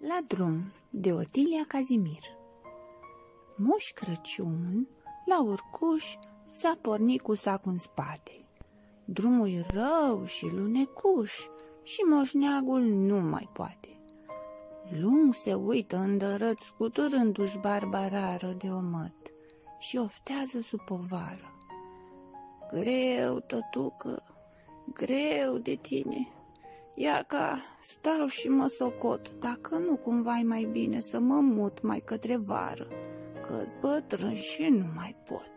La drum de Otilia Cazimir Moș Crăciun, la urcuș, s-a pornit cu sacul în spate. Drumul e rău și lunecuș și moșneagul nu mai poate. Lung se uită îndărăt, scuturându-și barba rară de omăt și oftează sub povară. Greu, tătucă, greu de tine, Ia ca stau și mă socot, dacă nu cumva mai bine să mă mut mai către vară, că-s bătrân și nu mai pot.